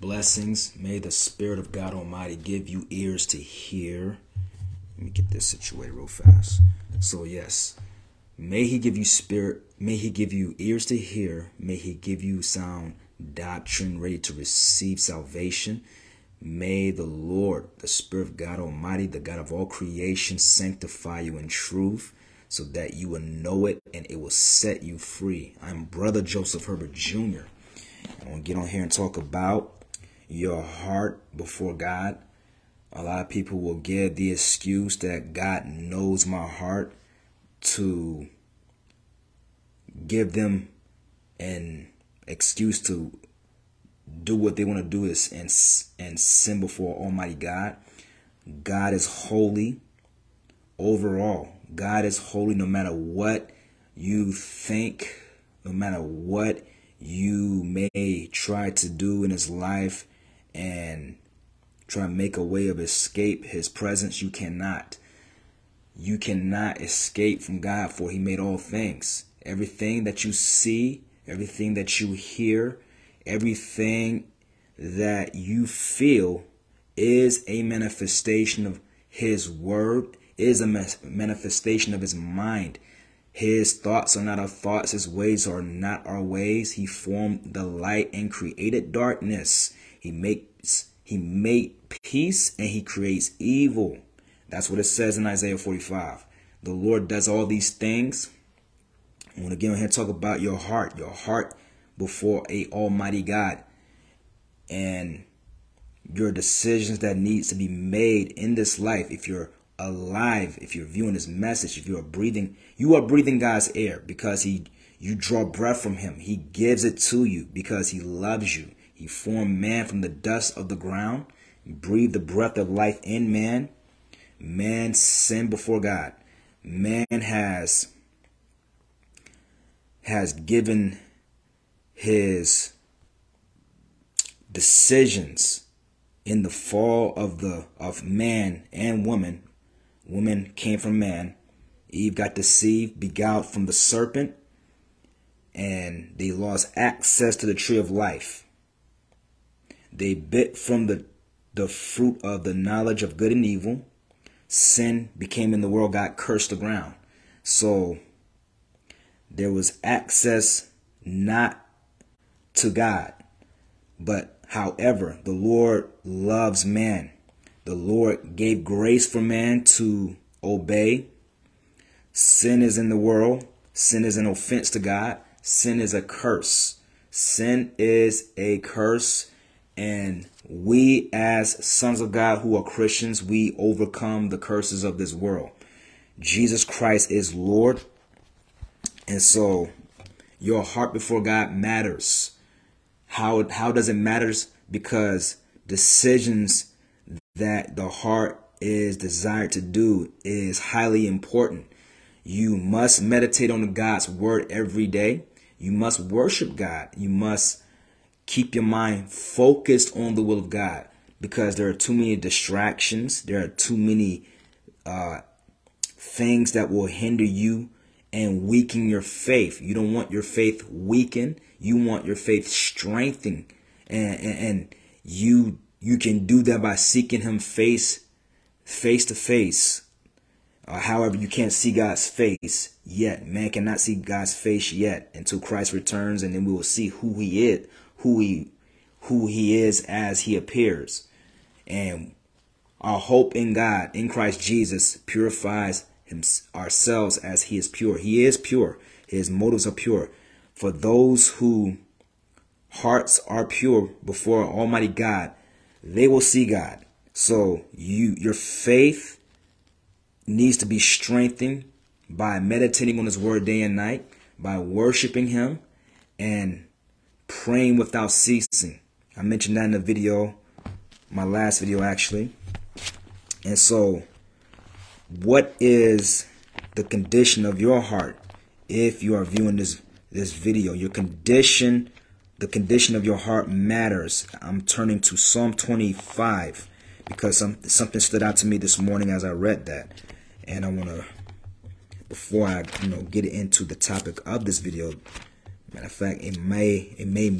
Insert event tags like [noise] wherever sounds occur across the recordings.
Blessings. May the Spirit of God Almighty give you ears to hear. Let me get this situated real fast. So, yes, may He give you spirit, may He give you ears to hear, may He give you sound doctrine ready to receive salvation. May the Lord, the Spirit of God Almighty, the God of all creation, sanctify you in truth so that you will know it and it will set you free. I'm Brother Joseph Herbert Jr. I'm going to get on here and talk about your heart before God. A lot of people will give the excuse that God knows my heart to give them an excuse to do what they want to do is and and sin before Almighty God. God is holy overall. God is holy no matter what you think, no matter what you may try to do in his life and try to make a way of escape his presence, you cannot. You cannot escape from God, for he made all things. Everything that you see, everything that you hear, everything that you feel is a manifestation of his word, is a manifestation of his mind. His thoughts are not our thoughts, his ways are not our ways. He formed the light and created darkness. He makes he made peace and he creates evil. That's what it says in Isaiah 45. The Lord does all these things. I want to get on here and talk about your heart, your heart before a almighty God. And your decisions that needs to be made in this life. If you're alive, if you're viewing this message, if you are breathing, you are breathing God's air because he you draw breath from him. He gives it to you because he loves you. He formed man from the dust of the ground. He breathed the breath of life in man. Man sinned before God. Man has has given his decisions in the fall of the of man and woman. Woman came from man. Eve got deceived, beguiled from the serpent, and they lost access to the tree of life. They bit from the, the fruit of the knowledge of good and evil. Sin became in the world, God cursed the ground. So there was access not to God. But however, the Lord loves man. The Lord gave grace for man to obey. Sin is in the world. Sin is an offense to God. Sin is a curse. Sin is a curse and we, as sons of God who are Christians, we overcome the curses of this world. Jesus Christ is Lord. And so your heart before God matters. How, how does it matters? Because decisions that the heart is desired to do is highly important. You must meditate on God's word every day. You must worship God. You must keep your mind focused on the will of God because there are too many distractions. There are too many uh, things that will hinder you and weaken your faith. You don't want your faith weakened. You want your faith strengthened, and, and, and you you can do that by seeking Him face face to face. Uh, however, you can't see God's face yet. Man cannot see God's face yet until Christ returns, and then we will see who He is, who he who he is as he appears. And our hope in God, in Christ Jesus, purifies him, ourselves as he is pure. He is pure. His motives are pure. For those who hearts are pure before Almighty God, they will see God. So you your faith needs to be strengthened by meditating on his word day and night, by worshiping him and praying without ceasing. I mentioned that in the video, my last video actually. And so, what is the condition of your heart if you are viewing this this video? Your condition, the condition of your heart matters. I'm turning to Psalm 25 because some, something stood out to me this morning as I read that. And I want to, before I you know get into the topic of this video, Matter of fact, it may it may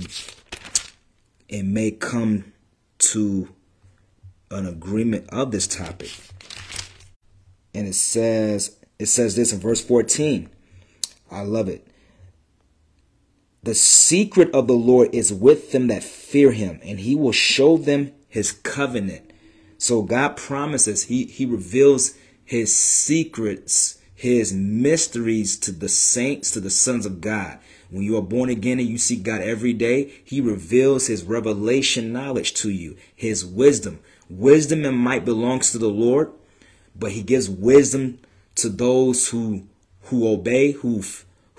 it may come to an agreement of this topic. And it says it says this in verse 14. I love it. The secret of the Lord is with them that fear him, and he will show them his covenant. So God promises, he, he reveals his secrets, his mysteries to the saints, to the sons of God. When you are born again and you seek God every day, he reveals his revelation knowledge to you, his wisdom. Wisdom and might belongs to the Lord, but he gives wisdom to those who who obey, who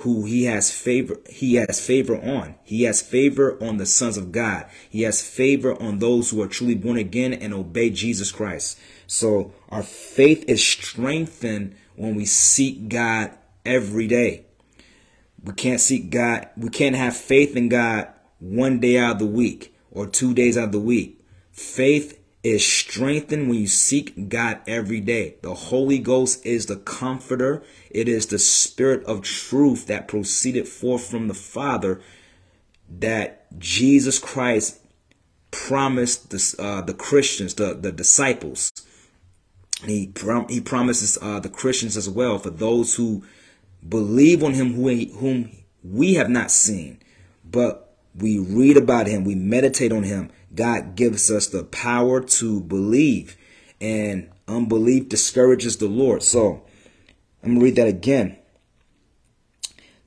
who he has favor he has favor on. He has favor on the sons of god. He has favor on those who are truly born again and obey jesus christ. So our faith is strengthened when we seek god every day. We can't seek god we can't have faith in god one day out of the week or two days out of the week. Faith is strengthened when you seek God every day. The Holy Ghost is the comforter. It is the spirit of truth that proceeded forth from the Father that Jesus Christ promised the, uh, the Christians, the, the disciples. He, prom- he promises uh, the Christians as well for those who believe on him who, whom we have not seen, but we read about him, we meditate on him, God gives us the power to believe, and unbelief discourages the Lord. So I'm going to read that again.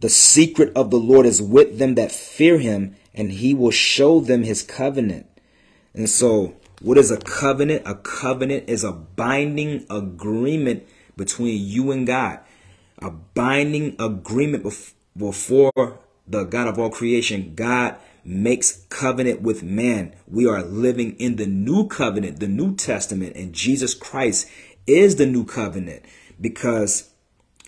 The secret of the Lord is with them that fear him, and he will show them his covenant. And so, what is a covenant? A covenant is a binding agreement between you and God, a binding agreement before the God of all creation. God makes covenant with man. We are living in the new covenant, the New Testament, and Jesus Christ is the new covenant because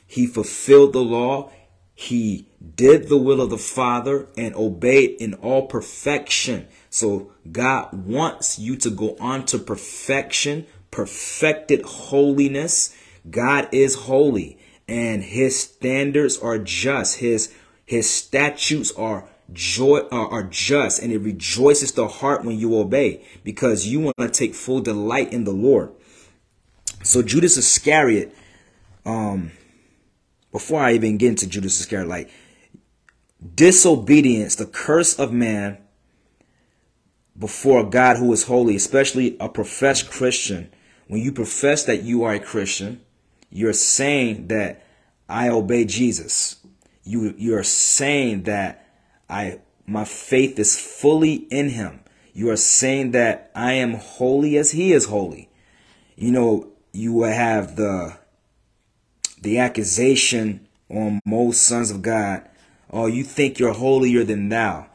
he fulfilled the law. He did the will of the Father and obeyed in all perfection. So God wants you to go on to perfection, perfected holiness. God is holy and his standards are just. His, his statutes are joy uh, are just and it rejoices the heart when you obey because you want to take full delight in the Lord. So Judas Iscariot, um, before I even get into Judas Iscariot, like disobedience, the curse of man before God who is holy, especially a professed Christian. When you profess that you are a Christian, you're saying that I obey Jesus. You you're saying that I my faith is fully in him. You are saying that I am holy as he is holy. You know, you will have the the accusation on most sons of God, oh, you think you're holier than thou.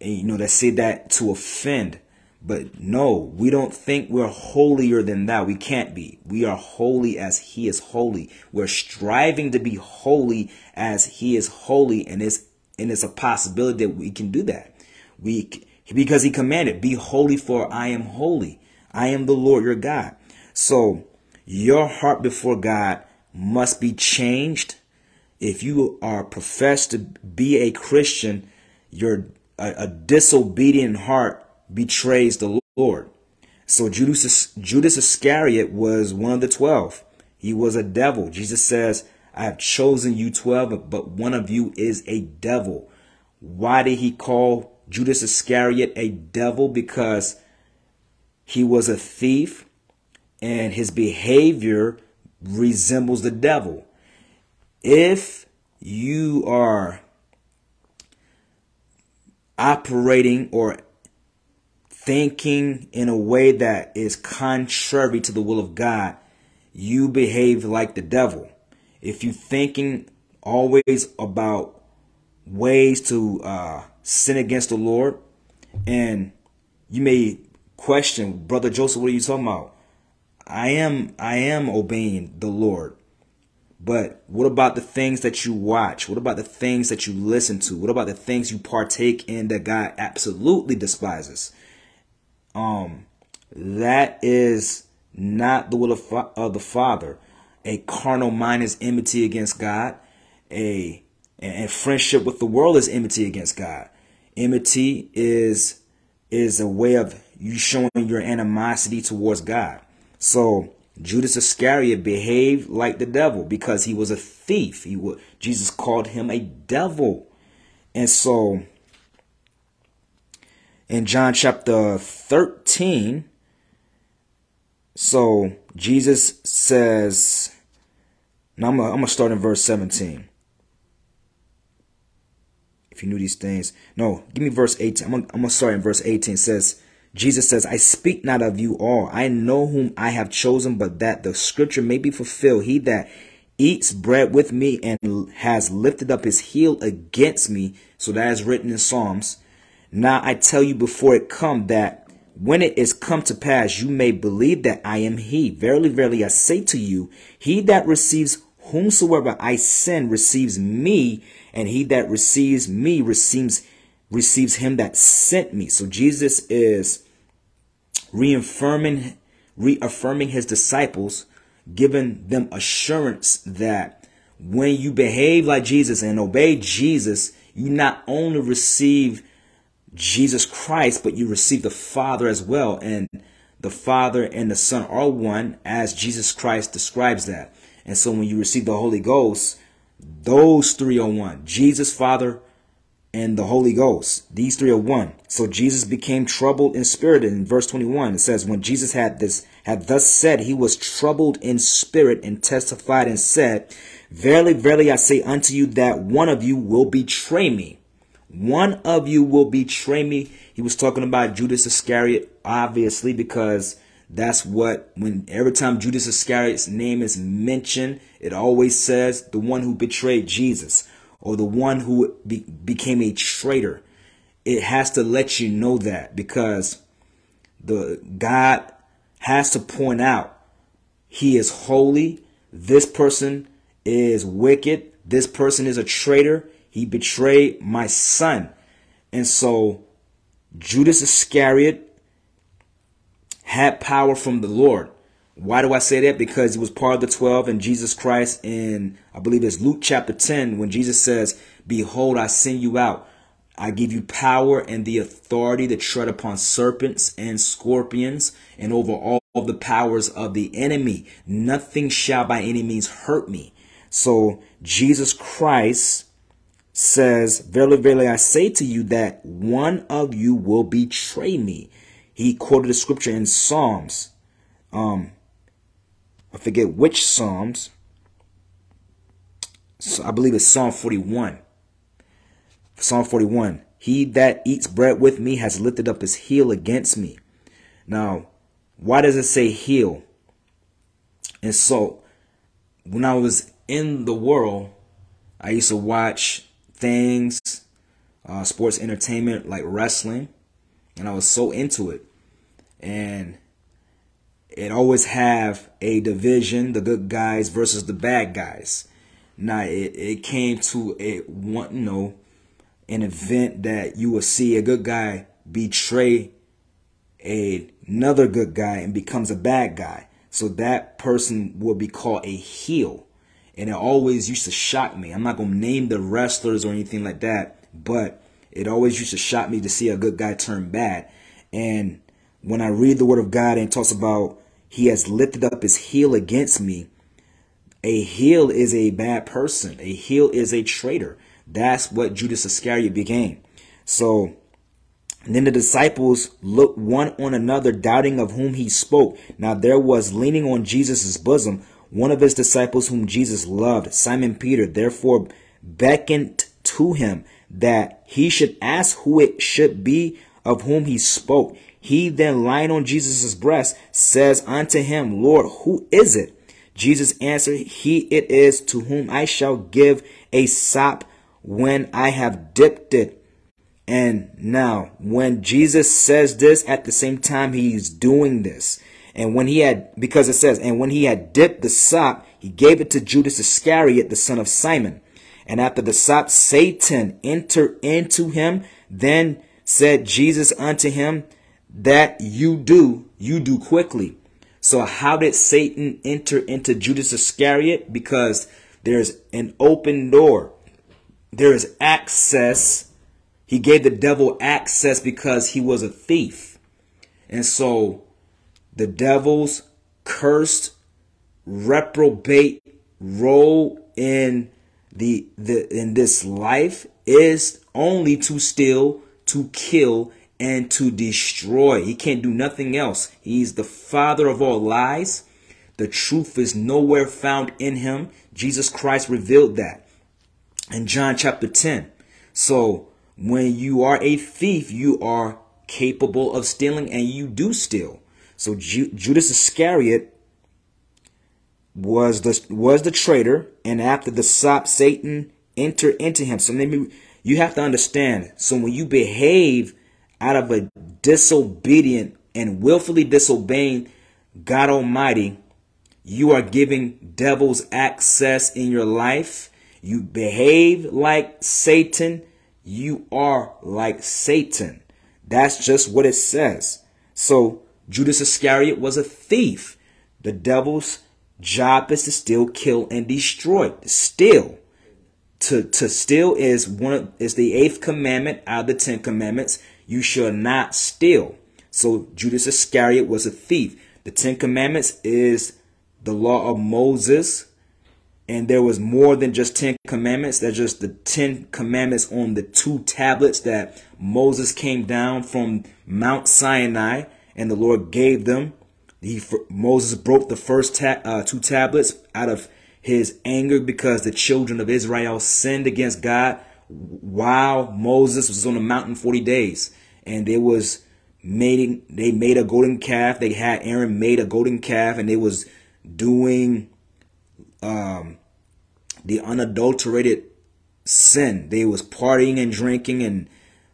And you know, they say that to offend. But no, we don't think we're holier than thou. We can't be. We are holy as he is holy. We're striving to be holy as he is holy. And it's and it's a possibility that we can do that. We because he commanded, "Be holy, for I am holy. I am the Lord your God." So your heart before God must be changed. If you are professed to be a Christian, your a, a disobedient heart betrays the Lord. So Judas Judas Iscariot was one of the twelve. He was a devil. Jesus says, I have chosen you 12, but one of you is a devil. Why did he call Judas Iscariot a devil? Because he was a thief and his behavior resembles the devil. If you are operating or thinking in a way that is contrary to the will of God, you behave like the devil if you're thinking always about ways to uh, sin against the Lord, and you may question, Brother Joseph, what are you talking about? I am I am obeying the Lord. But what about the things that you watch? What about the things that you listen to? What about the things you partake in that God absolutely despises? Um, that is not the will of, of the Father. A carnal mind is enmity against God. A and friendship with the world is enmity against God. Enmity is is a way of you showing your animosity towards God. So Judas Iscariot behaved like the devil because he was a thief. He would Jesus called him a devil. And so in John chapter 13, so Jesus says, now I'm going to start in verse 17. If you knew these things. No, give me verse 18. I'm going to start in verse 18. It says, Jesus says, I speak not of you all. I know whom I have chosen, but that the scripture may be fulfilled. He that eats bread with me and has lifted up his heel against me. So that is written in Psalms. Now I tell you before it come that when it is come to pass, you may believe that I am he. Verily, verily, I say to you, he that receives whomsoever I send receives me, and he that receives me receives receives him that sent me. So Jesus is reaffirming reaffirming his disciples, giving them assurance that when you behave like Jesus and obey Jesus, you not only receive Jesus Christ, but you receive the Father as well. And the Father and the Son are one as Jesus Christ describes that. And so when you receive the Holy Ghost, those three are one. Jesus, Father, and the Holy Ghost. These three are one. So Jesus became troubled in spirit. In verse 21, it says, When Jesus had this had thus said, he was troubled in spirit and testified and said, Verily, verily, I say unto you that one of you will betray me. One of you will betray me. He was talking about Judas Iscariot, obviously, because that's what, when every time Judas Iscariot's name is mentioned, it always says the one who betrayed Jesus or the one who be, became a traitor. It has to let you know that because the God has to point out he is holy. This person is wicked. This person is a traitor. He betrayed my son. And so Judas Iscariot had power from the Lord. Why do I say that? Because he was part of the 12 and Jesus Christ in, I believe it's Luke chapter 10, when Jesus says, Behold, I send you out. I give you power and the authority to tread upon serpents and scorpions and over all the powers of the enemy. Nothing shall by any means hurt me. So Jesus Christ says, Verily, verily, I say to you that one of you will betray me. He quoted a scripture in Psalms. Um, I forget which Psalms. So I believe it's Psalm 41. Psalm 41. He that eats bread with me has lifted up his heel against me. Now, why does it say heel? And so, when I was in the world, I used to watch things, uh, sports entertainment like wrestling, and I was so into it. And it always have a division, the good guys versus the bad guys. Now it, it came to a one, you know, an event that you will see a good guy betray a, another good guy and becomes a bad guy. So that person will be called a heel. And it always used to shock me. I'm not to name the wrestlers or anything like that, but it always used to shock me to see a good guy turn bad. And when I read the word of God and it talks about he has lifted up his heel against me, a heel is a bad person. A heel is a traitor. That's what Judas Iscariot became. So then the disciples looked one on another, doubting of whom he spoke. Now there was leaning on Jesus' bosom one of his disciples whom Jesus loved, Simon Peter, therefore beckoned to him that he should ask who it should be of whom he spoke. He then lying on Jesus' breast says unto him, Lord, who is it? Jesus answered, He it is to whom I shall give a sop when I have dipped it. And now, when Jesus says this, at the same time, he's doing this. And when he had, because it says, and when he had dipped the sop, he gave it to Judas Iscariot, the son of Simon. And after the sop, Satan entered into him. Then said Jesus unto him, that you do, you do quickly. So how did Satan enter into Judas Iscariot? Because there's an open door. There is access he gave the devil access because he was a thief. And so the devil's cursed reprobate role in the, the in this life is only to steal, to kill, and to destroy. He can't do nothing else. He's the father of all lies. The truth is nowhere found in him. Jesus Christ revealed that in John chapter 10. So when you are a thief, you are capable of stealing and you do steal. So Ju Judas Iscariot was the was the traitor, and after the sop, Satan entered into him. So maybe you have to understand. So when you behave out of a disobedient and willfully disobeying God Almighty, you are giving devils access in your life. You behave like Satan. You are like Satan. That's just what it says. So Judas Iscariot was a thief. The devil's job is to steal, kill, and destroy. Steal. To to steal is one of, is the eighth commandment out of the ten commandments. You shall not steal. So Judas Iscariot was a thief. The Ten Commandments is the law of Moses. And there was more than just Ten Commandments. There's just the Ten Commandments on the two tablets that Moses came down from Mount Sinai and the Lord gave them. He, Moses broke the first ta uh, two tablets out of his anger because the children of Israel sinned against God while Moses was on the mountain 40 days. And there was made they made a golden calf. They had Aaron made a golden calf and they was doing um, the unadulterated sin. They was partying and drinking and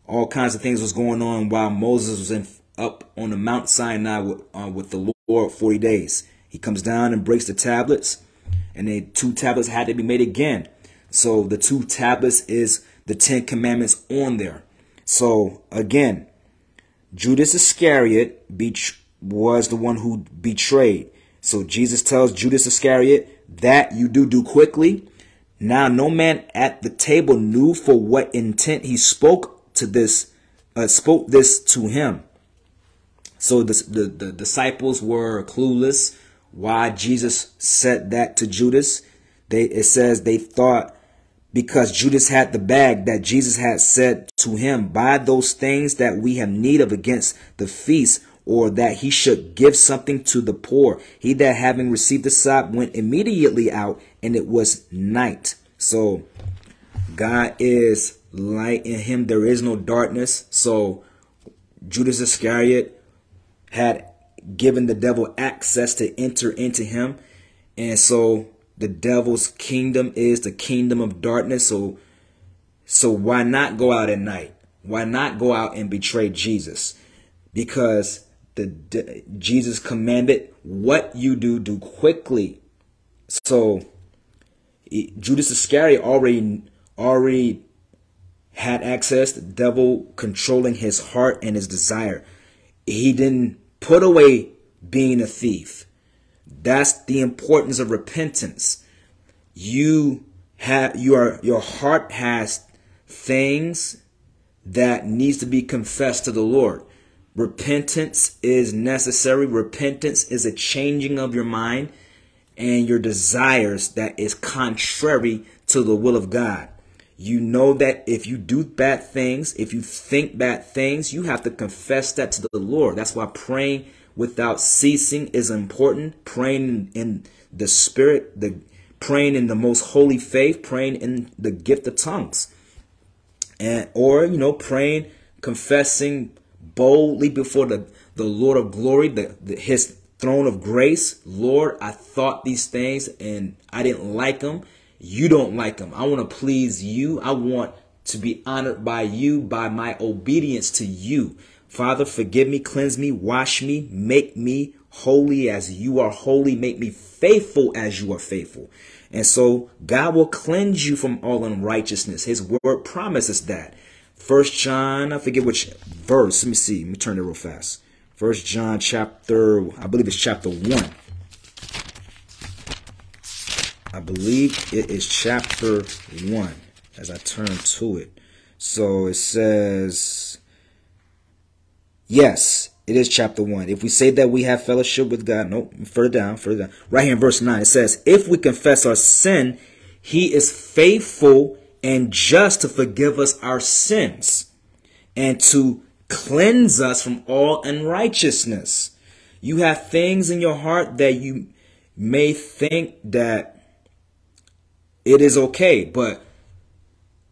all kinds of things was going on while Moses was in, up on the Mount Sinai with, uh, with the Lord 40 days. He comes down and breaks the tablets and the two tablets had to be made again. So the two tablets is the Ten Commandments on there. So again, Judas Iscariot was the one who betrayed. So Jesus tells Judas Iscariot that you do do quickly. Now no man at the table knew for what intent he spoke to this, uh, spoke this to him. So the, the, the disciples were clueless why Jesus said that to Judas. They it says they thought because Judas had the bag that Jesus had said to him, buy those things that we have need of against the feast, or that he should give something to the poor. He that having received the sop went immediately out, and it was night. So God is light in him. There is no darkness. So Judas Iscariot had given the devil access to enter into him. And so the devil's kingdom is the kingdom of darkness. So, so why not go out at night? Why not go out and betray Jesus? Because the, Jesus commanded what you do, do quickly. So Judas Iscariot already already had access, the devil controlling his heart and his desire. He didn't put away being a thief. That's the importance of repentance. You have your your heart has things that needs to be confessed to the Lord. Repentance is necessary. Repentance is a changing of your mind and your desires that is contrary to the will of God. You know that if you do bad things, if you think bad things, you have to confess that to the Lord. That's why praying without ceasing is important. Praying in the spirit, the praying in the most holy faith, praying in the gift of tongues. And or, you know, praying, confessing boldly before the, the Lord of glory, the, the his throne of grace. Lord, I thought these things and I didn't like them. You don't like them. I want to please you. I want to be honored by you, by my obedience to you. Father, forgive me, cleanse me, wash me, make me holy as you are holy, make me faithful as you are faithful. And so God will cleanse you from all unrighteousness. His word promises that. First John, I forget which verse. Let me see. Let me turn it real fast. First John chapter, I believe it's chapter one. I believe it is chapter one as I turn to it. So it says, yes, it is chapter 1. If we say that we have fellowship with God, nope, further down, further down. Right here in verse 9, it says, if we confess our sin, he is faithful and just to forgive us our sins and to cleanse us from all unrighteousness. You have things in your heart that you may think that it is okay, but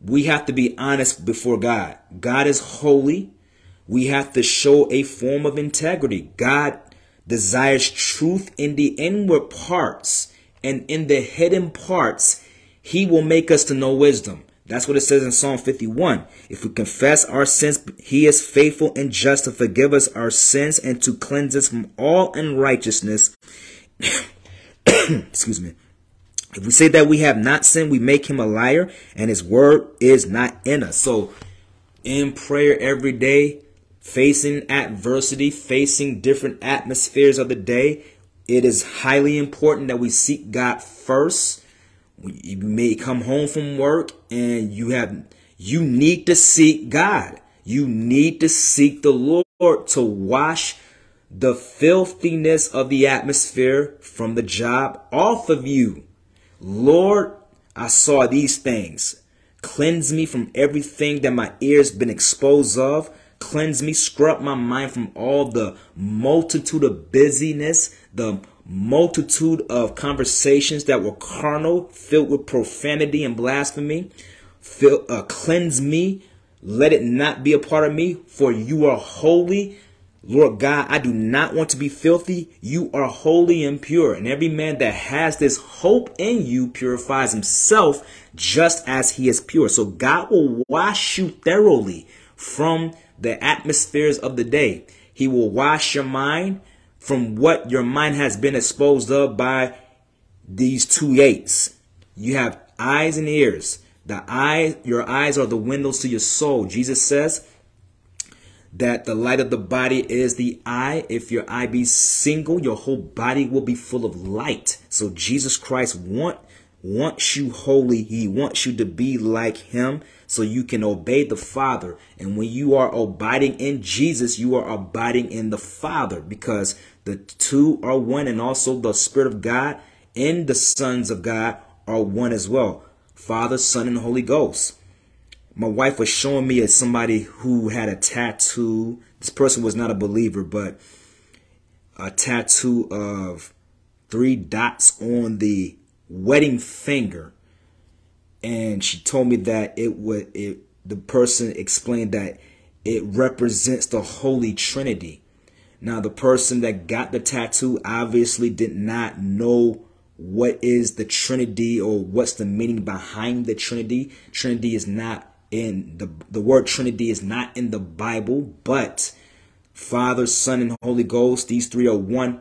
we have to be honest before God. God is holy. We have to show a form of integrity. God desires truth in the inward parts and in the hidden parts, he will make us to know wisdom. That's what it says in Psalm 51. If we confess our sins, he is faithful and just to forgive us our sins and to cleanse us from all unrighteousness. [coughs] Excuse me. If we say that we have not sinned, we make him a liar and his word is not in us. So in prayer every day, facing adversity, facing different atmospheres of the day, it is highly important that we seek God first. You may come home from work and you have you need to seek God. You need to seek the Lord to wash the filthiness of the atmosphere from the job off of you. Lord, I saw these things. Cleanse me from everything that my ears been exposed of. Cleanse me, scrub my mind from all the multitude of busyness, the multitude of conversations that were carnal, filled with profanity and blasphemy. Fill, uh, cleanse me. Let it not be a part of me, for you are holy. Lord God, I do not want to be filthy. You are holy and pure. And every man that has this hope in you purifies himself just as he is pure. So God will wash you thoroughly from the atmospheres of the day. He will wash your mind from what your mind has been exposed of by these two eights. You have eyes and ears. The eye, your eyes are the windows to your soul. Jesus says, that the light of the body is the eye. If your eye be single, your whole body will be full of light. So Jesus Christ want wants you holy. He wants you to be like him so you can obey the Father. And when you are abiding in Jesus, you are abiding in the Father because the two are one and also the Spirit of God and the sons of God are one as well. Father, Son, and Holy Ghost my wife was showing me as somebody who had a tattoo. This person was not a believer, but a tattoo of three dots on the wedding finger. And she told me that it would it the person explained that it represents the Holy Trinity. Now the person that got the tattoo obviously did not know what is the Trinity or what's the meaning behind the Trinity. Trinity is not in the the word Trinity is not in the Bible, but Father, Son, and Holy Ghost, these three are one,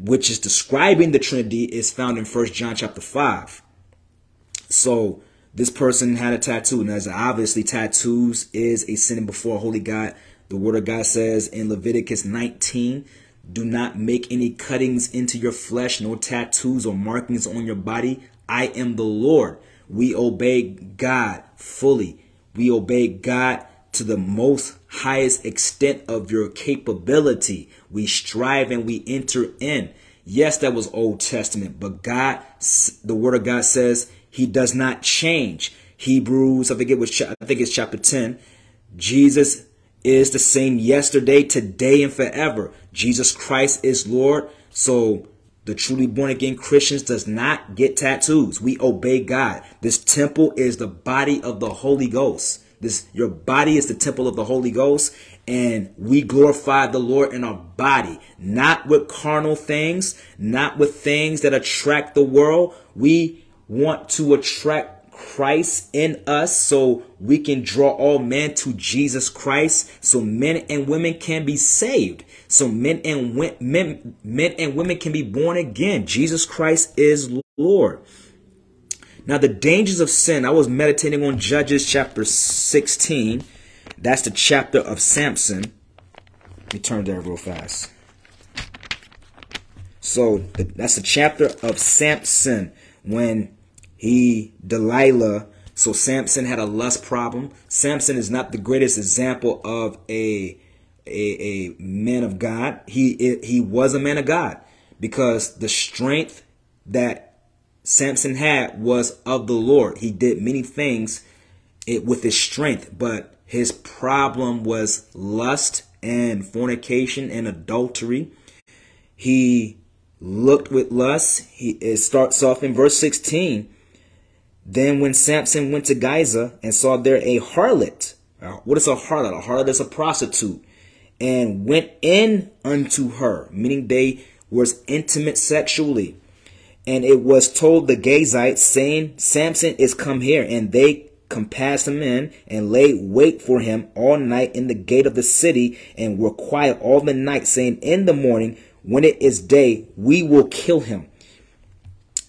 which is describing the Trinity, is found in First John chapter 5. So this person had a tattoo, and as obviously tattoos is a sin before a holy God. The word of God says in Leviticus 19, do not make any cuttings into your flesh, no tattoos or markings on your body. I am the Lord. We obey God fully. We obey God to the most highest extent of your capability. We strive and we enter in. Yes, that was Old Testament, but God, the Word of God says He does not change. Hebrews, I think it was, I think it's chapter 10. Jesus is the same yesterday, today, and forever. Jesus Christ is Lord. So the truly born again Christians does not get tattoos. We obey God. This temple is the body of the Holy Ghost. This your body is the temple of the Holy Ghost and we glorify the Lord in our body, not with carnal things, not with things that attract the world. We want to attract Christ in us so we can draw all men to Jesus Christ so men and women can be saved. So men and men, men and women can be born again. Jesus Christ is Lord. Now the dangers of sin, I was meditating on Judges chapter 16. That's the chapter of Samson. Let me turn there real fast. So that's the chapter of Samson when he Delilah So Samson had a lust problem. Samson is not the greatest example of a a, a man of God. He he was a man of God because the strength that Samson had was of the Lord. He did many things it, with his strength, but his problem was lust and fornication and adultery. He looked with lust. He it starts off in verse 16. Then when Samson went to Gaza and saw there a harlot, uh, what is a harlot? A harlot is a prostitute, and went in unto her, meaning they was intimate sexually. And it was told the Gazites, saying, Samson is come here, and they compassed him in and laid wait for him all night in the gate of the city and were quiet all the night, saying, In the morning, when it is day, we will kill him.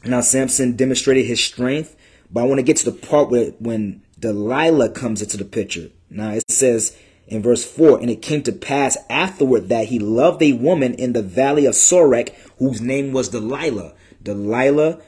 Now Samson demonstrated his strength, but I want to get to the part where when Delilah comes into the picture. Now it says in verse 4, And it came to pass afterward that he loved a woman in the valley of Sorek, whose name was Delilah. Delilah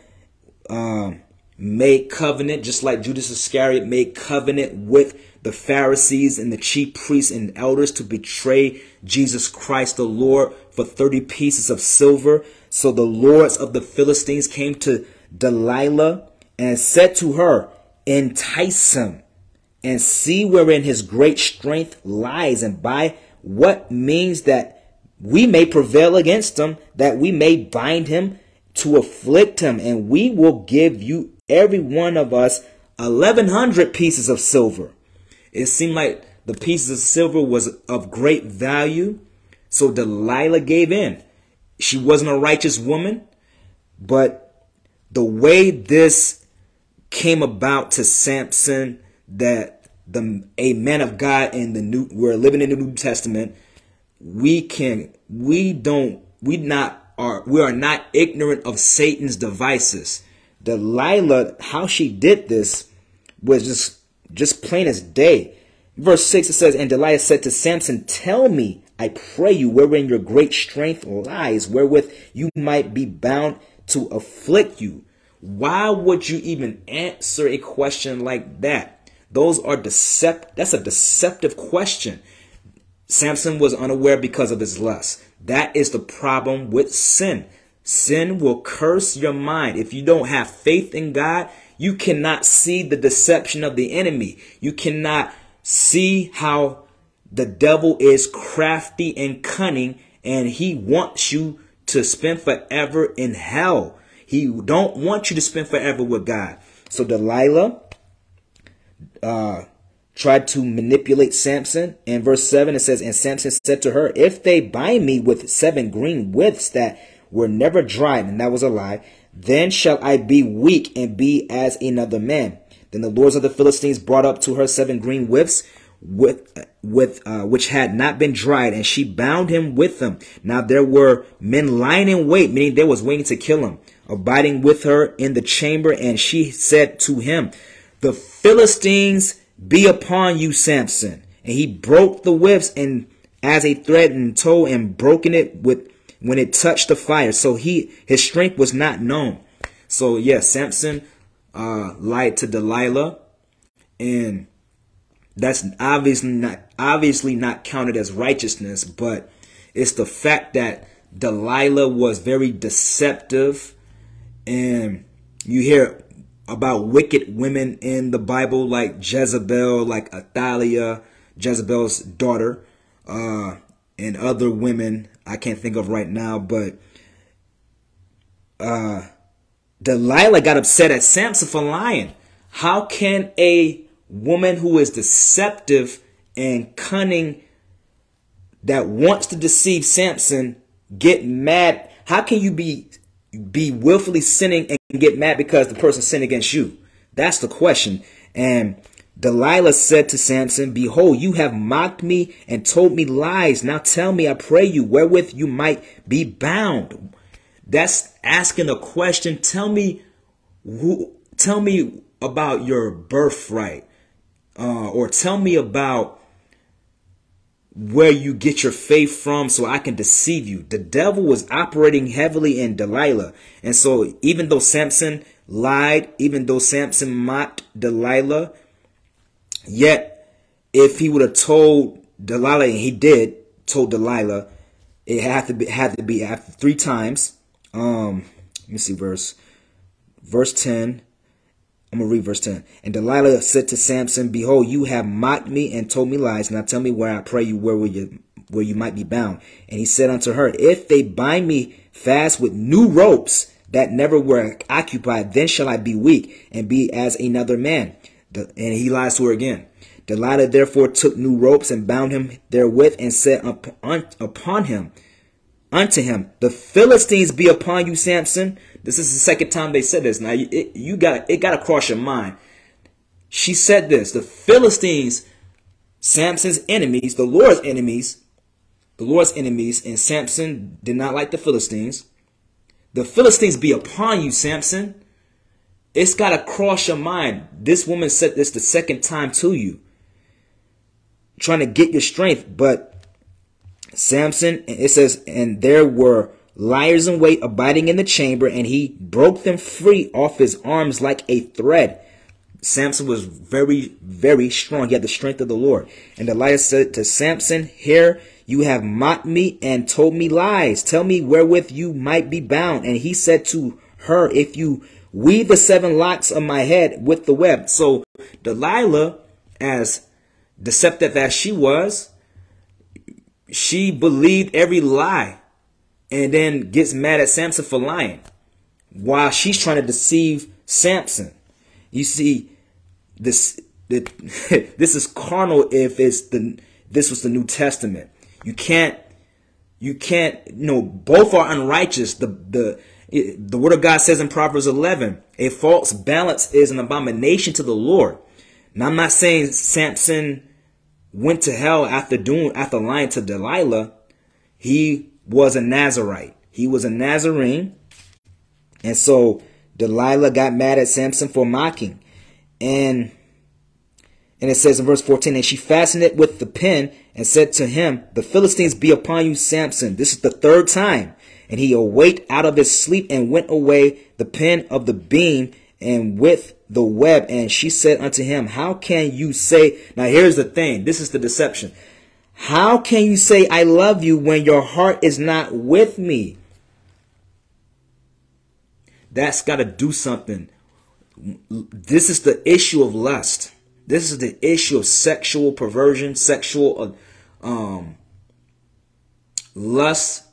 um, made covenant, just like Judas Iscariot made covenant with the Pharisees and the chief priests and elders to betray Jesus Christ the Lord for 30 pieces of silver. So the lords of the Philistines came to Delilah and said to her, Entice him and see wherein his great strength lies, and by what means that we may prevail against him, that we may bind him to afflict him, and we will give you every one of us 1100 pieces of silver. It seemed like the pieces of silver was of great value. So Delilah gave in. She wasn't a righteous woman, but the way this came about to Samson that the a man of God in the new we're living in the New Testament, we can we don't we not are we are not ignorant of Satan's devices. Delilah, how she did this was just just plain as day. Verse 6 it says, And Delilah said to Samson, Tell me, I pray you, wherein your great strength lies, wherewith you might be bound to afflict you. Why would you even answer a question like that? Those are decept that's a deceptive question. Samson was unaware because of his lust. That is the problem with sin. Sin will curse your mind. If you don't have faith in God, you cannot see the deception of the enemy. You cannot see how the devil is crafty and cunning and he wants you to spend forever in hell. He don't want you to spend forever with God. So Delilah uh, tried to manipulate Samson. In verse 7 it says, And Samson said to her, If they bind me with seven green withs that were never dried, and that was a lie, then shall I be weak and be as another man. Then the lords of the Philistines brought up to her seven green whips, with with uh, which had not been dried, and she bound him with them. Now there were men lying in wait, meaning they was waiting to kill him, abiding with her in the chamber, and she said to him, "The Philistines be upon you, Samson." And he broke the whips and as a thread and tow and broken it with when it touched the fire. So he his strength was not known. So yes, yeah, Samson uh, lied to Delilah, and that's obviously not obviously not counted as righteousness, but it's the fact that Delilah was very deceptive, and you hear about wicked women in the Bible like Jezebel, like Athaliah, Jezebel's daughter, uh, and other women I can't think of right now, but uh, Delilah got upset at Samson for lying. How can a woman who is deceptive and cunning that wants to deceive Samson get mad? How can you be be willfully sinning and get mad because the person sinned against you? That's the question. And Delilah said to Samson, Behold, you have mocked me and told me lies. Now tell me, I pray you, wherewith you might be bound. That's asking a question. Tell me who, tell me about your birthright. Uh, or tell me about where you get your faith from so I can deceive you. The devil was operating heavily in Delilah. And so even though Samson lied, even though Samson mocked Delilah. Yet, if he would have told Delilah, and he did, told Delilah, it had to be had to be after three times. Um, let me see verse verse 10. I'm gonna read verse 10. And Delilah said to Samson, Behold, you have mocked me and told me lies. Now tell me where I pray you where will you where you might be bound. And he said unto her, If they bind me fast with new ropes that never were occupied, then shall I be weak and be as another man. And he lies to her again. Delilah therefore took new ropes and bound him therewith and said upon him, unto him, The Philistines be upon you, Samson. This is the second time they said this. Now it, you got it got to cross your mind. She said this: the Philistines, Samson's enemies, the Lord's enemies, the Lord's enemies, and Samson did not like the Philistines. The Philistines be upon you, Samson. It's got to cross your mind. This woman said this the second time to you, trying to get your strength. But Samson, it says, and there were liars in wait abiding in the chamber, and he broke them free off his arms like a thread. Samson was very, very strong. He had the strength of the Lord. And Delilah said to Samson, Here you have mocked me and told me lies. Tell me wherewith you might be bound. And he said to her, If you weave the seven locks of my head with the web. So Delilah, as deceptive as she was, she believed every lie and then gets mad at Samson for lying while she's trying to deceive Samson. You see, this [laughs] this is carnal if it's the this was the New Testament. You can't you can't you know both are unrighteous. The the the word of God says in Proverbs 11, a false balance is an abomination to the Lord. Now I'm not saying Samson went to hell after doing after lying to Delilah. He was a Nazarite. He was a Nazarene. And so Delilah got mad at Samson for mocking. And and it says in verse 14, and she fastened it with the pin and said to him, The Philistines be upon you, Samson. This is the third time. And he awaked out of his sleep and went away the pin of the beam and with the web. And she said unto him, How can you say, now here's the thing. This is the deception. How can you say I love you when your heart is not with me? That's got to do something. This is the issue of lust. This is the issue of sexual perversion, sexual uh, um, lust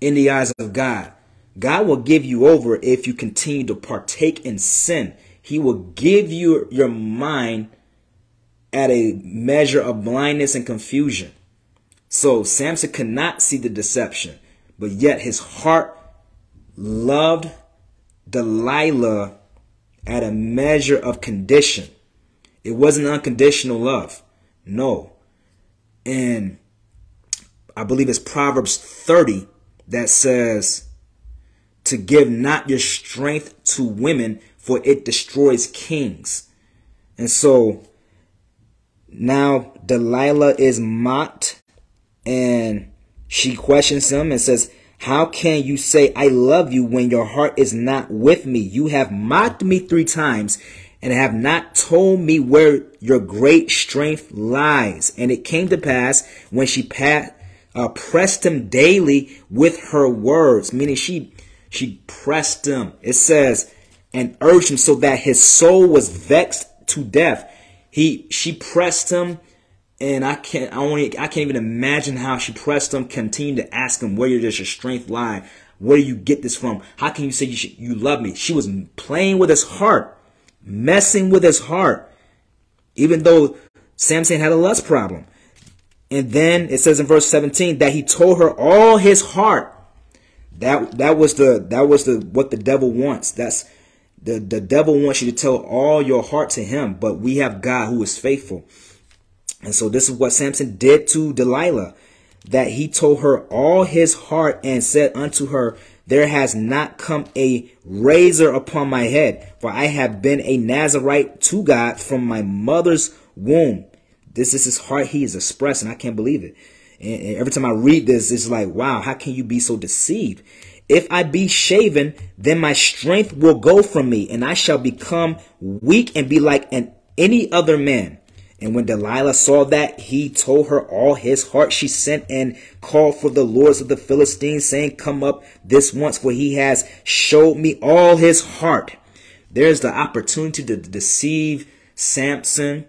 in the eyes of God. God will give you over if you continue to partake in sin. He will give you your mind at a measure of blindness and confusion. So Samson could not see the deception, but yet his heart loved Delilah at a measure of condition. It wasn't unconditional love. No. And I believe it's Proverbs 30 that says to give not your strength to women, for it destroys kings. And so now Delilah is mocked and she questions him and says, How can you say I love you when your heart is not with me? You have mocked me three times and have not told me where your great strength lies. And it came to pass when she pat, uh, pressed him daily with her words, meaning she she pressed him. It says, and urged him so that his soul was vexed to death. He she pressed him and I can't, I only, I can't even imagine how she pressed him, continued to ask him, where does your strength lie? Where do you get this from? How can you say you, should, you love me? She was playing with his heart, messing with his heart, even though Samson had a lust problem. And then it says in verse 17 that he told her all his heart. That, that was the, that was the, what the devil wants. That's, the, the devil wants you to tell all your heart to him, but we have God who is faithful. And so this is what Samson did to Delilah, that he told her all his heart and said unto her, there has not come a razor upon my head, for I have been a Nazarite to God from my mother's womb. This is his heart he is expressing. I can't believe it. And every time I read this, it's like, wow, how can you be so deceived? if I be shaven, then my strength will go from me, and I shall become weak and be like an any other man. And when Delilah saw that he told her all his heart, she sent and called for the lords of the Philistines, saying, Come up this once, for he has showed me all his heart. There's the opportunity to deceive Samson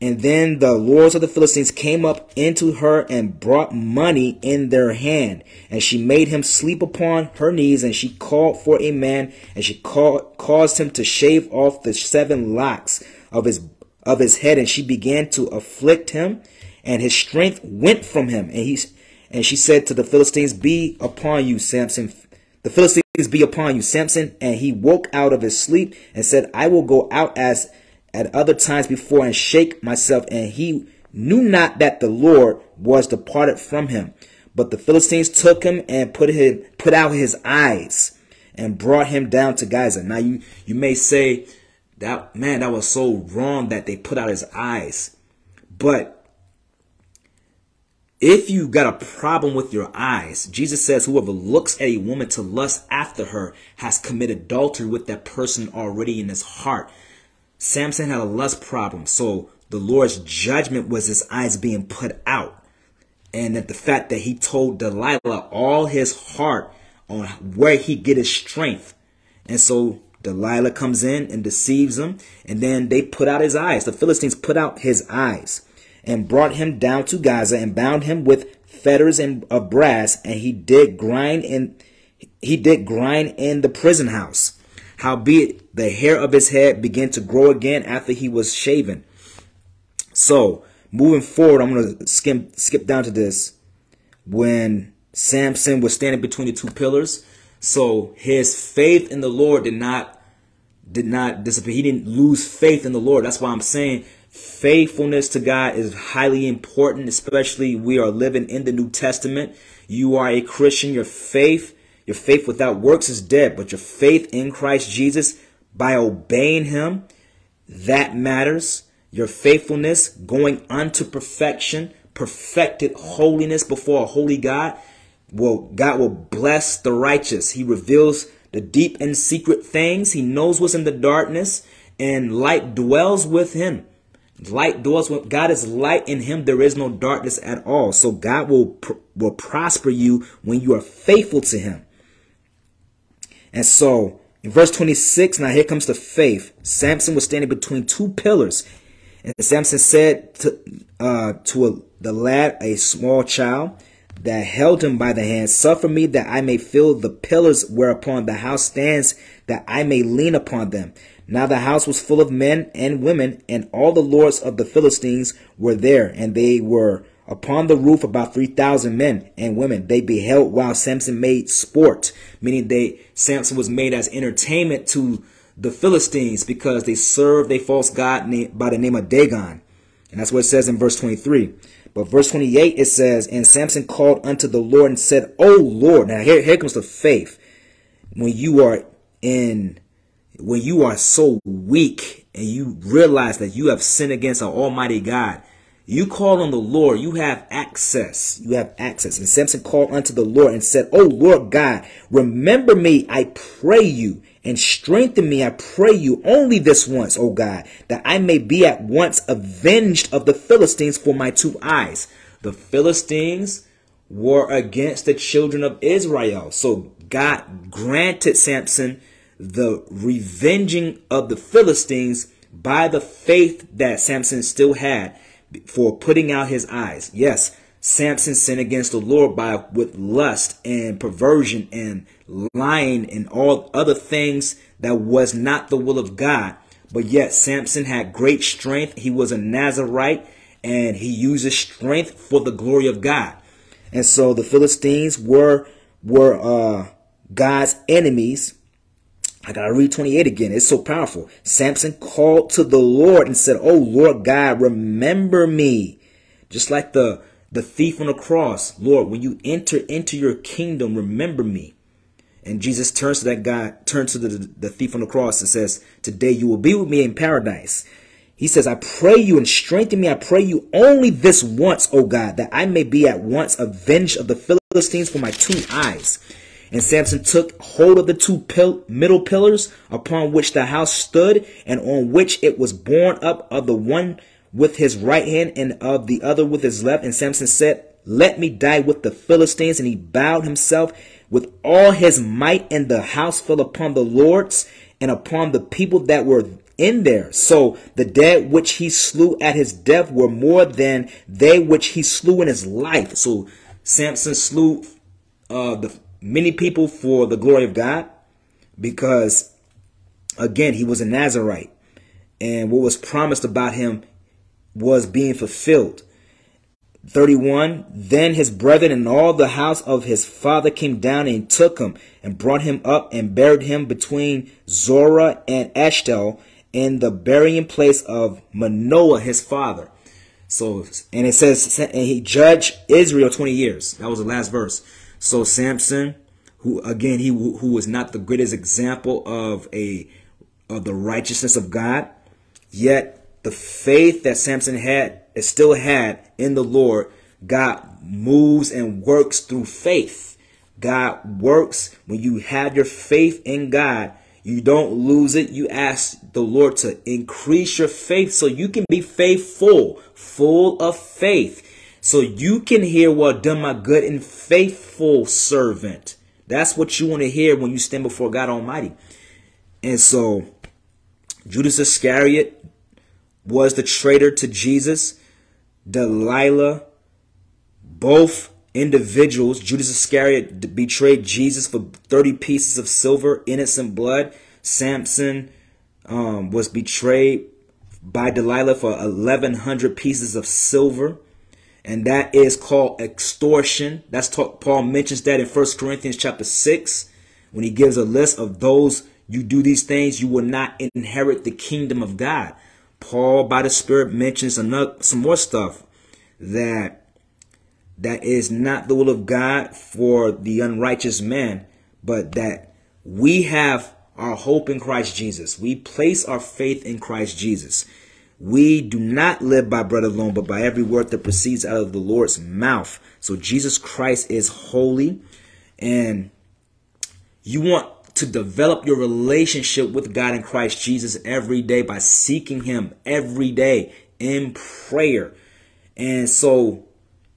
and then the lords of the Philistines came up into her and brought money in their hand. And she made him sleep upon her knees, and she called for a man, and she called, caused him to shave off the seven locks of his of his head, and she began to afflict him, and his strength went from him. And he and she said to the Philistines, Be upon you, Samson. The Philistines be upon you, Samson. And he woke out of his sleep and said, I will go out as at other times before and shake myself. And he knew not that the Lord was departed from him. But the Philistines took him and put him, put out his eyes and brought him down to Gaza. Now you, you may say that, man, that was so wrong that they put out his eyes. But if you got a problem with your eyes, Jesus says whoever looks at a woman to lust after her has committed adultery with that person already in his heart. Samson had a lust problem, so the Lord's judgment was his eyes being put out. And that the fact that he told Delilah all his heart on where he get his strength. And so Delilah comes in and deceives him, and then they put out his eyes. The Philistines put out his eyes and brought him down to Gaza and bound him with fetters and of brass, and he did grind in he did grind in the prison house. Howbeit the hair of his head began to grow again after he was shaven. So moving forward, I'm going to skim skip down to this when Samson was standing between the two pillars. So his faith in the Lord did not did not disappear. He didn't lose faith in the Lord. That's why I'm saying faithfulness to God is highly important, especially we are living in the New Testament. You are a Christian. Your faith your faith without works is dead, but your faith in Christ Jesus by obeying him, that matters. Your faithfulness going unto perfection, perfected holiness before a holy God, will God will bless the righteous. He reveals the deep and secret things. He knows what's in the darkness, and light dwells with him. Light dwells with God is light in him. There is no darkness at all. So God will will prosper you when you are faithful to him. And so in verse 26, now here comes the faith. Samson was standing between two pillars. And Samson said to, uh, to a, the lad, a small child, that held him by the hand, Suffer me that I may feel the pillars whereupon the house stands, that I may lean upon them. Now the house was full of men and women, and all the lords of the Philistines were there, and they were Upon the roof, about 3,000 men and women they beheld while Samson made sport, meaning they Samson was made as entertainment to the Philistines because they served a false god by the name of Dagon. And that's what it says in verse 23. But verse 28, it says, And Samson called unto the Lord and said, O Lord. Now here, here comes the faith. When you are in, when you are so weak and you realize that you have sinned against an almighty God, you call on the Lord, you have access. You have access. And Samson called unto the Lord and said, O Lord God, remember me, I pray you, and strengthen me, I pray you, only this once, O God, that I may be at once avenged of the Philistines for my two eyes. The Philistines were against the children of Israel. So God granted Samson the revenging of the Philistines by the faith that Samson still had for putting out his eyes. Yes, Samson sinned against the Lord by with lust and perversion and lying and all other things that was not the will of God. But yet Samson had great strength. He was a Nazarite and he uses strength for the glory of God. And so the Philistines were were uh, God's enemies I gotta read 28 again. It's so powerful. Samson called to the Lord and said, Oh Lord God, remember me. Just like the, the thief on the cross. Lord, when you enter into your kingdom, remember me. And Jesus turns to that guy, turns to the, the thief on the cross and says, Today you will be with me in paradise. He says, I pray you and strengthen me. I pray you only this once, O God, that I may be at once avenged of the Philistines for my two eyes. And Samson took hold of the two pil- middle pillars upon which the house stood, and on which it was borne up of the one with his right hand and of the other with his left. And Samson said, Let me die with the Philistines. And he bowed himself with all his might, and the house fell upon the lords and upon the people that were in there. So the dead which he slew at his death were more than they which he slew in his life. So Samson slew uh, the many people for the glory of God because again he was a Nazarite and what was promised about him was being fulfilled. 31 Then his brethren and all the house of his father came down and took him and brought him up and buried him between Zorah and Eshtaol in the burying place of Manoah his father. So and it says and he judged Israel 20 years. That was the last verse. So Samson, who again he who was not the greatest example of a of the righteousness of God, yet the faith that Samson had, still had in the Lord, God moves and works through faith. God works when you have your faith in God. You don't lose it. You ask the Lord to increase your faith so you can be faithful, full of faith. So you can hear, well done, my good and faithful servant. That's what you want to hear when you stand before God Almighty. And so Judas Iscariot was the traitor to Jesus. Delilah, both individuals, Judas Iscariot betrayed Jesus for 30 pieces of silver, innocent blood. Samson um, was betrayed by Delilah for 1,100 pieces of silver. And that is called extortion. That's talk, Paul mentions that in 1 Corinthians chapter 6 when he gives a list of those you do these things, you will not inherit the kingdom of God. Paul, by the Spirit, mentions another, some more stuff that that is not the will of God for the unrighteous man, but that we have our hope in Christ Jesus. We place our faith in Christ Jesus. We do not live by bread alone, but by every word that proceeds out of the Lord's mouth. So Jesus Christ is holy, and you want to develop your relationship with God in Christ Jesus every day by seeking Him every day in prayer. And so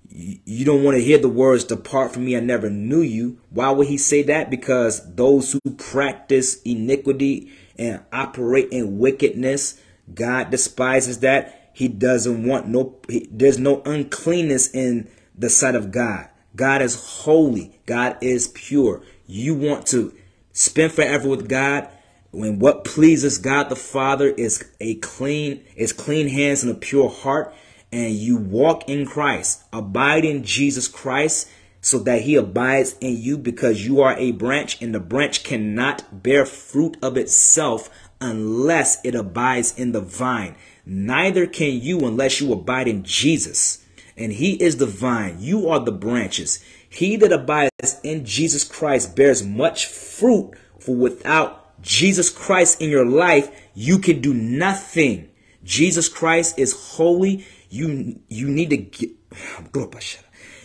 you don't want to hear the words, Depart from me, I never knew you. Why would He say that? Because those who practice iniquity and operate in wickedness, God despises that. He doesn't want no, he, there's no uncleanness in the sight of God. God is holy. God is pure. You want to spend forever with God when what pleases God the Father is a clean is clean hands and a pure heart and you walk in Christ abide in Jesus Christ so that he abides in you because you are a branch and the branch cannot bear fruit of itself unless it abides in the vine neither can you unless you abide in Jesus and he is the vine you are the branches he that abides in Jesus Christ bears much fruit, for without Jesus Christ in your life, you can do nothing. Jesus Christ is holy. You, you need to get,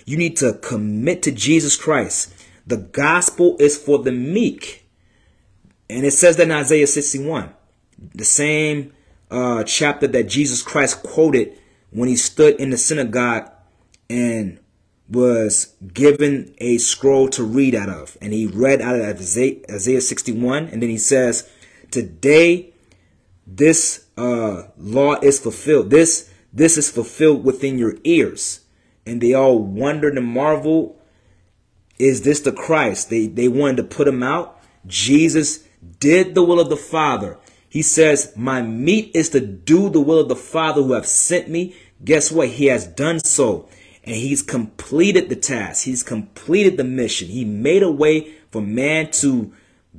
you need to commit to Jesus Christ. The gospel is for the meek. And it says that in Isaiah 61, the same uh, chapter that Jesus Christ quoted when he stood in the synagogue and was given a scroll to read out of. And he read out of Isaiah 61. And then he says, Today, this uh, law is fulfilled. This, this is fulfilled within your ears. And they all wondered and marveled. Is this the Christ? They, they wanted to put him out. Jesus did the will of the Father. He says, My meat is to do the will of the Father who have sent me. Guess what? He has done so and he's completed the task. He's completed the mission. He made a way for man to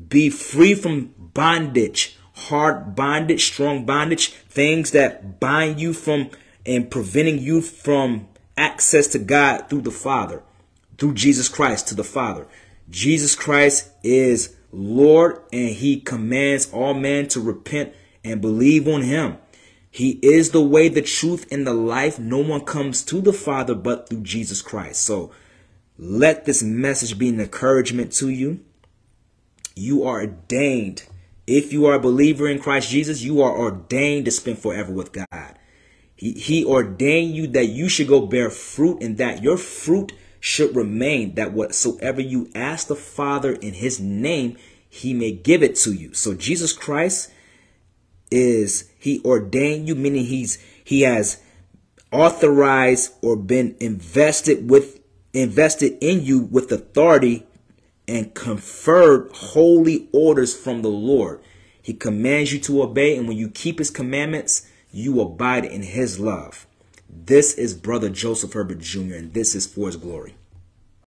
be free from bondage, hard bondage, strong bondage, things that bind you from and preventing you from access to God through the Father, through Jesus Christ to the Father. Jesus Christ is Lord and he commands all men to repent and believe on him. He is the way, the truth, and the life. No one comes to the Father but through Jesus Christ. So Let this message be an encouragement to you. You are ordained. If you are a believer in Christ Jesus, you are ordained to spend forever with God. He, he ordained you that you should go bear fruit and that your fruit should remain, that whatsoever you ask the Father in his name, he may give it to you. So Jesus Christ is he ordained you, meaning he's he has authorized or been invested with invested in you with authority and conferred holy orders from the Lord. He commands you to obey, and when you keep his commandments, you abide in his love. This is Brother Joseph Herbert Jr., and this is for his glory.